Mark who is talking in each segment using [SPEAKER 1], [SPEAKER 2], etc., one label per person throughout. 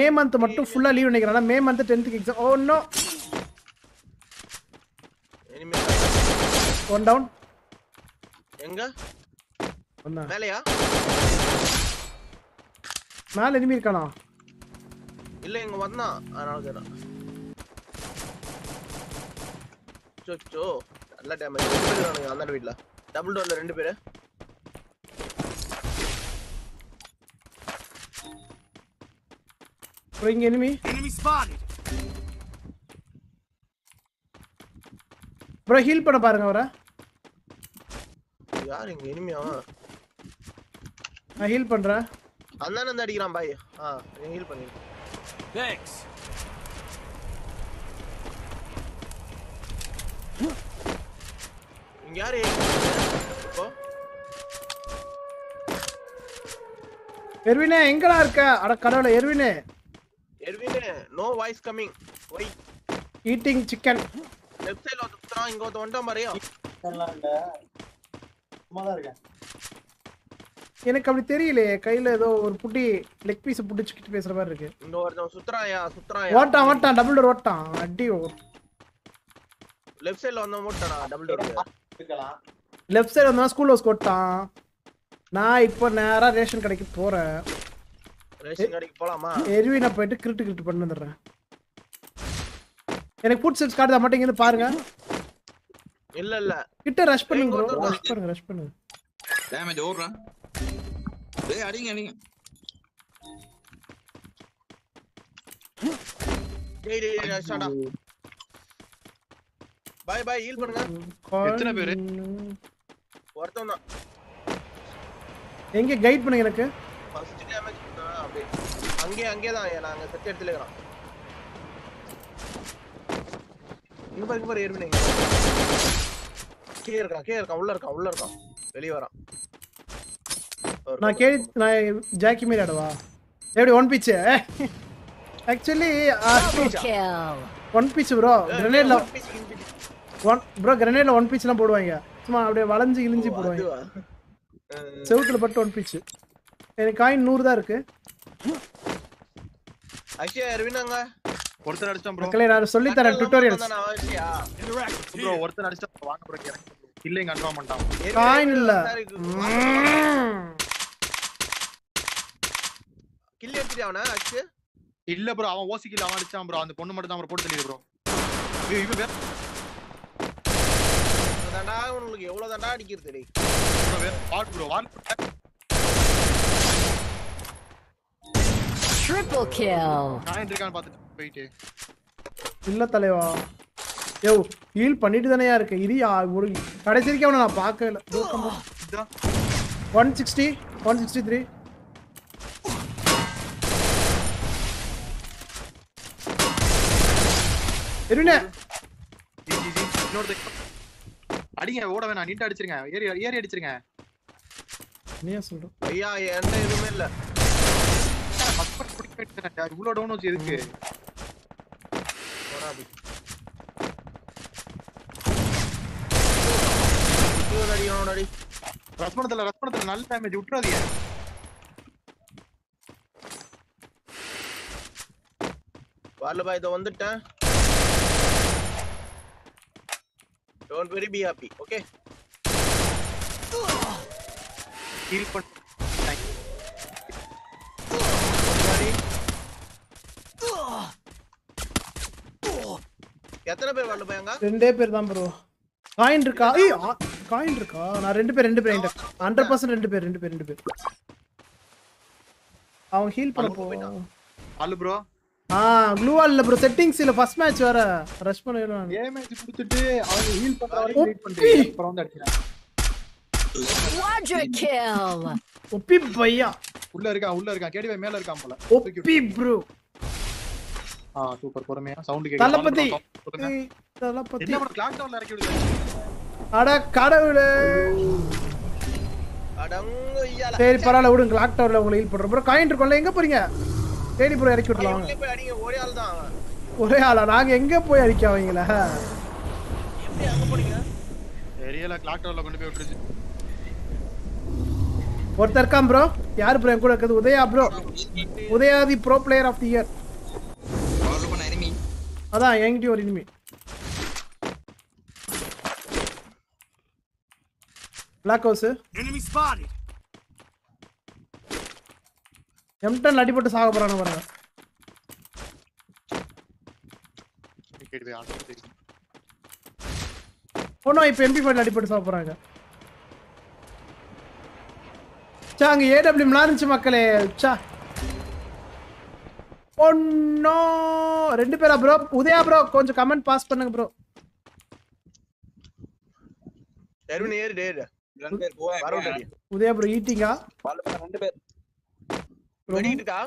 [SPEAKER 1] May month மட்டும் ஃபுல்லா leave நினைக்கிறேன் மே மந்த் டென்த்துக்கு exam oh no one down
[SPEAKER 2] எங்க?
[SPEAKER 1] ஒன்னா
[SPEAKER 2] மேலையா?
[SPEAKER 1] மேல எனிமி இருக்கானா?
[SPEAKER 2] இல்ல இங்க வந்தான் அதனால கேட்டான். சோ நல்ல டேமேஜ் ரெண்டு பேர் அந்த வீட்ல. டபுள் டோர்ல ரெண்டு பேரு.
[SPEAKER 1] இங்க enemy
[SPEAKER 3] Enemy spotted.
[SPEAKER 1] Bro heal பண்ண பாருங்க அவரை
[SPEAKER 2] யார் இங்க இனிமையா
[SPEAKER 1] நான் ஹீல் பண்றேன்.
[SPEAKER 2] அந்தானே வந்து அடிக்கிறான் பாய் ஆ ஹீல் பண்ணிரு
[SPEAKER 3] Thanks.
[SPEAKER 2] இங்க யாரு இப்போ?
[SPEAKER 1] எர்வினே எங்கடா இருக்க? அட கடவுளே எர்வினே.
[SPEAKER 2] Erwin no voice coming why
[SPEAKER 1] eating chicken
[SPEAKER 2] left சைடுல வந்து சுத்துறான் இங்க ஒருத்தன் வந்துட்டான் பாரியா
[SPEAKER 1] எனக்கு அப்படி தெரியலையே கையில ஏதோ ஒரு புட்டி லெக் பீஸ் புடிச்சுக்கிட்டு பேசுற மாதிரி இருக்கு.
[SPEAKER 2] இங்க ஒருத்தன் சுத்துறான்யா சுத்துறான்
[SPEAKER 1] ஓட்டான் ஓட்டான் டபுள் டோர் ஓட்டான். அடி
[SPEAKER 2] லெஃப்ட் சைடுல வந்தவன் மூட்டானா டபுள் டோர்
[SPEAKER 1] லெஃப்ட் சைடு வந்தா ஸ்கூல் ஹவுஸ் ஓட்டான். நான் இப்போ நேரா ரேஷன் கடைக்கு போறேன்.
[SPEAKER 2] ரேஷன் கடைக்கு போலாமா?
[SPEAKER 1] எருவினை போயிட்டு கிரிட்டு கிரிட்டு பண்ணி வந்துடுறேன். எனக்கு ஃபுட் செட்ஸ் கார்டு மட்டும் இங்க பாருங்க.
[SPEAKER 2] இல்ல இல்ல.
[SPEAKER 1] கிட்ட ரஷ் பண்ணுங்க ப்ரோ ரஷ் பண்ணுங்க ரஷ் பண்ணுங்க.
[SPEAKER 4] டேமேஜ் ஓடுறான் டேய் அடிங்க அடிங்க.
[SPEAKER 2] டேய் டேய் ஷாடா பை பை ஹீல் பண்ணுங்க.
[SPEAKER 4] எத்தனை பேரு?
[SPEAKER 2] ஒருத்தன் தான்.
[SPEAKER 1] எங்க கைட் பண்ணுங்க எனக்கு?
[SPEAKER 2] அப்படியே. அங்கே அங்கே தான் நாங்க செட் எடுத்துல இருக்கோம் இங்க பாரு இங்க பாரு கீழ இருக்கான் கீழ இருக்கான் உள்ள இருக்கான் உள்ள இருக்கான். வெளிய வரான்.
[SPEAKER 1] நான் கேள்வி நான் ஜாக்கி மாரி ஆடவா? எப்படி one peach actually. One peach bro கிரனேட்ல. One bro கிரனேட்ல ஒன் பீச்லாம் போடுவாங்க. சும்மா அப்படியே வளைஞ்சு இழிஞ்சு போடுவாங்க. செவுத்துல பட்டு ஒன் பீச் எனக்கு காயின் நூறு தான் இருக்கு.
[SPEAKER 2] அக்ஷயா ஏர்வின் அங்க
[SPEAKER 4] ஒருத்தர் அடிச்சான் ப்ரோ
[SPEAKER 1] மக்களே நான் சொல்லி தரேன்
[SPEAKER 3] with
[SPEAKER 4] ப்ரோ. ஒருத்தர் அடிச்சா வாங்க ப்ரோ இல்லைங்க கன்ஃபார்ம் பண்ணிட்டான்.
[SPEAKER 1] காயின் இல்ல.
[SPEAKER 2] கில் எடுத்துட்டு அவன அக்ஷு
[SPEAKER 4] இல்ல ப்ரோ அவன் ஓசிக்கில அவன் அடிச்சான் ப்ரோ அந்த பொண்ணு மட்டும் தான் ப்ரோ போட்டு தெரியுது ப்ரோ இவன் வேற
[SPEAKER 2] தாண்டா உங்களுக்கு எவ்வளவு தாண்டா அடிக்கிறது டேய்
[SPEAKER 4] what bro what
[SPEAKER 5] Triple kill.
[SPEAKER 4] நான் இருக்கான்னு பார்த்துட்டு போயிட்டு.
[SPEAKER 1] இல்ல தலைவா. யோ ஹீல் பண்ணிட்டு தானேயா இருக்கு? இரு யா- ஒரு கடைசி வரைக்கும் அவனை நான் பார்க்கல. One sixty one sixty three
[SPEAKER 4] இன்னொரு அடிங்க ஓட வேணாம். நீட்டா அடிச்சிருங்க. ஏறி ஏறி அடிச்சிருங்க.
[SPEAKER 1] நீயா சொல்றேன்
[SPEAKER 2] ஐயா என்கிட்ட எதுவுமே இல்ல.
[SPEAKER 4] பக்கம் பிடிக்க வேண்டியது இவ்வளவு டவுன் வச்சு எதுக்கு?
[SPEAKER 2] போடாது. இவன் அடி அவனோட அடி.
[SPEAKER 4] ரத்மணத்துல ரத்மணத்துல நல்ல டேமேஜ் விட்டுறாதீங்க.
[SPEAKER 2] வரல பா இதோ வந்துட்டேன். Don't very be happy okay
[SPEAKER 4] heal பண்ண.
[SPEAKER 2] எத்தனை பேர் வரல பையங்க
[SPEAKER 1] ரெண்டே பேர் தான் ப்ரோ காயின் இருக்கா? ஏய் காயின் இருக்கா? நான் ரெண்டு பேர் ரெண்டு பேர் ஹண்ட்ரட் பர்சன்ட் ரெண்டு பேர் ரெண்டு பேர் ரெண்டு பேர். அவன் ஹீல் பண்ண போ
[SPEAKER 4] அல்லு ப்ரோ
[SPEAKER 1] ஆ க்ளூவா இல்ல ப்ரோ செட்டிங்ஸ் இல்ல ஃபர்ஸ்ட் மேட்ச் வேற. ரஷ் பண்ணிடுவான்
[SPEAKER 4] டேமேஜ் கொடுத்துட்டு அவங்க ஹீல் பண்ற வரைக்கும் வெயிட் பண்றீங்க அப்புறம் வந்து அடிக்கிறேன்
[SPEAKER 5] Quadra kill.
[SPEAKER 1] ஒப்பி பையா.
[SPEAKER 4] உள்ள இருக்கான் உள்ள இருக்கான். கேடிவே மேல இருக்கான் போல.
[SPEAKER 1] ஒப்பி ப்ரோ
[SPEAKER 4] ஆ சூப்பர் பொறுமையா சவுண்ட் கேக்குது.
[SPEAKER 1] ஏய், தளபதி.
[SPEAKER 4] என்ன ப்ரோ கிளாக் டவுன்ல இறக்கி விடுங்க.
[SPEAKER 1] அட கடவுளே.
[SPEAKER 2] அடங்கு ஐயால
[SPEAKER 1] சரி பரவாயில்ல விடுங்க. லாக் டவர்ல உங்களை ஹீல் பண்றோம். ப்ரோ காயின் இருக்கும்ல எங்க போறீங்க? தேடி ப்ரோ இறக்கி விட்டுலாம்
[SPEAKER 2] போய் அடிங்க? ஒரே ஆள் தான்
[SPEAKER 1] ஒரே ஆளா? நாங்க எங்க போய் அடிக்க அவங்கள
[SPEAKER 2] எப்படி அங்க போனீங்க?
[SPEAKER 4] தெரியல கிளாக் டவர்ல கொண்டு போய் விட்டுருச்சு.
[SPEAKER 1] ஒருத்தர் இருக்கான் ப்ரோ யார் ப்ரோ என் கூட இருக்குது Udaya bro Udaya the bro player of the year. அதான் என்கிட்டயும் ஒரு இனிமே பிளாக் ஹவுஸ்
[SPEAKER 3] Enemy spotted.
[SPEAKER 1] எம்டன் அடிபட்டு சாக போறானு பாருங்க.
[SPEAKER 4] தெரியும்
[SPEAKER 1] ஒன்றும் இப்போ எம்பி ஃபைல் அடிபட்டு சாக போறாங்க. சா அங்க ஏடபிள்யூ இருந்துச்சு மக்களே. சா ஒன்னோ ரெண்டு பேரா ப்ரோ உதயா ப்ரோ கொஞ்சம் கமெண்ட் பாஸ் பண்ணுங்க ப்ரோ
[SPEAKER 2] எர்வின் ஏறு டேரு
[SPEAKER 1] உதயா ப்ரோ ஈட்டிங்கா
[SPEAKER 6] ரெண்டு பேர்.
[SPEAKER 2] இருக்கா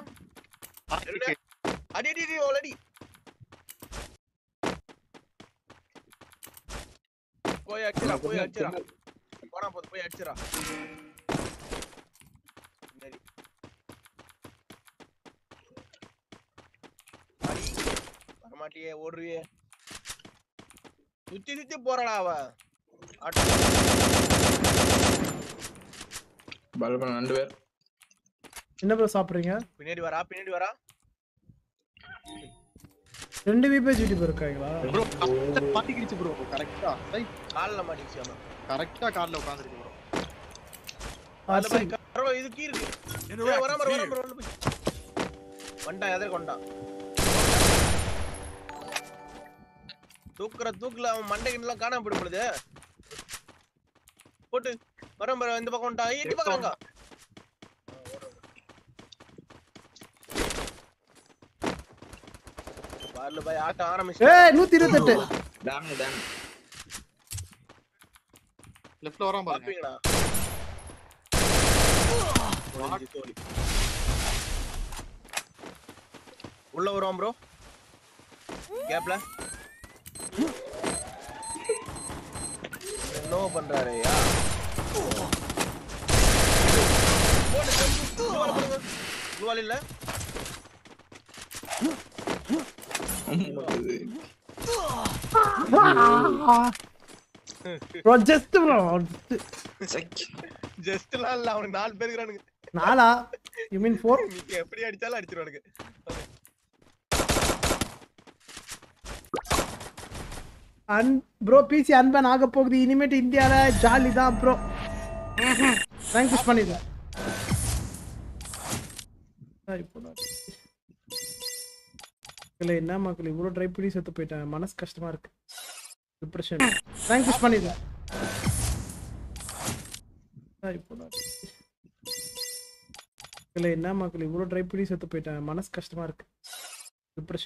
[SPEAKER 2] அடி அடி அடி ஆல்ரெடி போய் அடிச்சிரா போய் அடிச்சிரா போனா போது போய் அடிச்சிரா வரமாட்டியே ஓடுறியே. சுத்தி சுத்தி போறாடா அவ.
[SPEAKER 6] பண்ண ரெண்டு பேர்.
[SPEAKER 1] என்ன ப்ரோ சாப்பிட்றீங்க?
[SPEAKER 2] பின்னாடி வரா பின்னாடி வரா
[SPEAKER 1] ரெண்டு விபே ஜிடி ப்ரோ இருக்காங்களா
[SPEAKER 4] ப்ரோ மாட்டிக்கிடுச்சு ப்ரோ கரெக்டா.
[SPEAKER 2] கால்ல மாட்டிக்கிச்சு அவன்.
[SPEAKER 4] கரெக்டா கார்ல உட்காந்துருக்கு ப்ரோ
[SPEAKER 2] கரவ இது கீ இருக்கு. வராம வராம
[SPEAKER 3] fear.
[SPEAKER 2] வராம போய் வண்டான் எதிர கொண்டான் தூக்குற தூக்குல அவன் மண்டைக்கு காணாம போயிடும் பொழுது போட்டு வரம் வர இந்த பக்கம் வந்துட்டான் பக்கம் வாங்க பால்ல போய் ஆட்டம் ஆரம்பிச்சு
[SPEAKER 1] ஏய் நூத்தி இருபத்தெட்டு.
[SPEAKER 6] Damage, damage.
[SPEAKER 4] லெஃப்ட்ல வரான் பாருங்க.
[SPEAKER 2] பாப்பீங்களா ஒளிஞ்சு தோலி. உள்ள வருவான் ப்ரோ கேப்ல என்னோ பண்றாருயா இல்ல
[SPEAKER 1] ப்ரோ ஜஸ்ட் ப்ரோ
[SPEAKER 6] Check.
[SPEAKER 2] ஜஸ்ட்லாம் இல்ல அவனுக்கு நாலு பேர் இருக்கிறானுங்க.
[SPEAKER 1] நாலா? யூ மீன் ஃபோர்
[SPEAKER 2] எப்படி அடிச்சாலும் அடிச்சிருவானுங்க.
[SPEAKER 1] அன் ப்ரோ பிசி அன்பன் ஆக போகுது. இனிமேட்டு இந்தியால ஜாலி தான் ப்ரோ ரேங்க் புஷ் பண்ணிடுறேன் இல்லை என்ன மக்கள் இவ்வளோ ட்ரை பண்ணி செத்து போயிட்டேன் மனசு கஷ்டமா இருக்கு. டிப்ரெஷன் ரேங்க் புஷ் பண்ணிடுறேன் இல்லை என்ன மக்கள் இவ்வளோ ட்ரை பண்ணி செத்து போயிட்டேன் மனசு கஷ்டமா இருக்கு. டிப்ரெஷன்